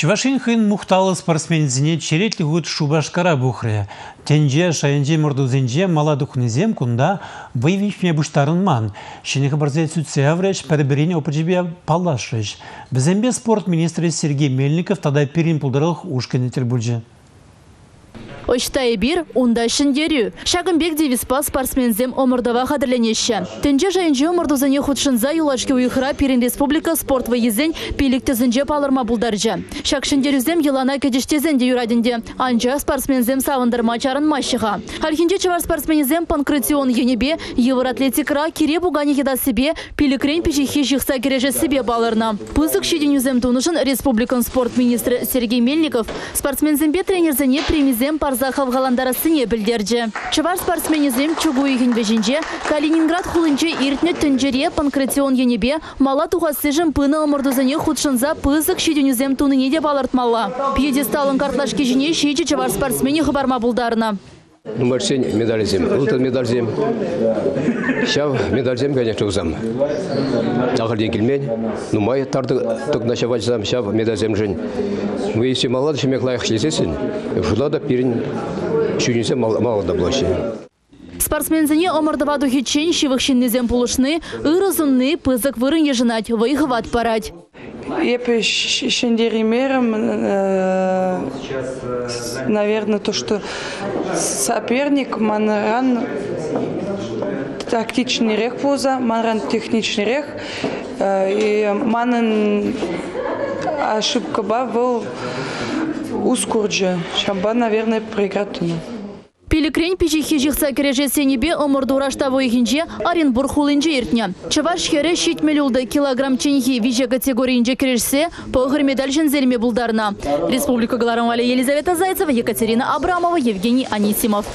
Чывашин хын мухталы спортсмензіне черетлі ғыт шубашкара бұхры. Тенже шайынже мұрдузенже мала дұхнезем күнда выявишме бұштарын ман. Шенеғы барзе сүтсе авреч пәрбіріне опыжебе паллашыш. Бізембе спорт министрі Сергей Мельников тада перин пұлдырылық ұшкенетер бұлжы. Очтай бир, унда шиндерю. Шагымбек девиспа спортсмензем омырдава қадырленеші. Тенже жайынжы омырдузане худшынза юлашки уйхыра Пирин Республика спорт вайызен пиліктізінже палырма бұлдаржы. Шак шиндерюзем елана кедіштезенде юрадінде. Анжа спортсмензем савындырма чарын машыға. Хальхинде чывар спортсмензем панкратион енебе, евроатлетикра бугане еда себе, пилікрен печехи жихса кереже себе балырна. Пызык шеденюзем тунышын Республикан спорт министрі Сергей Мельников спортсмензембе тренерзене премизем Парзахов ғаландарысыне білдерді. Чывар спортсменізем чугу егін бежінже, Калининград хулынче иртне түнжере панкратион енебе, мала тухасы жын пыны омырдызыне худшынза пызык шеденізем туныне де балыртмала. Пьедесталын картлаш кежіне шейчі чывар спортсмені хабарма бұлдарына. Номер 7 медаль зем. Ылтын медаль зем. Шав медаль зем, конечно, узам. Тағырден келмен. Нумай тарды тұқна шавачсам, шав медаль зем жын. Мы если мало, шемек лайық шлесесін. Жуда да пирин шүнесе мало да блоще. Спортсмензіне омырдыва духичен шивықшиннезем пулышны, ырызынны пызык вырын ежынать, выйхыват парать. Епе шендеримером, наверное, то, что соперник манран тактичный рех пуза, манран техничный рех, и манан ошибка был ускорджи. Шамба, наверное, проиграть. Пиликрен пичихи жихса кережесенебе омырды ураштавы егінже Оренбург хулынже ертіне. Чаваш хері шет миллиулды килограмм ченхи виже категорийінже кережсе пығыр медаль жінзелме бұлдарына. Республика Галарымвали Елизавета Зайцева, Екатерина Абрамова, Евгений Анисимов.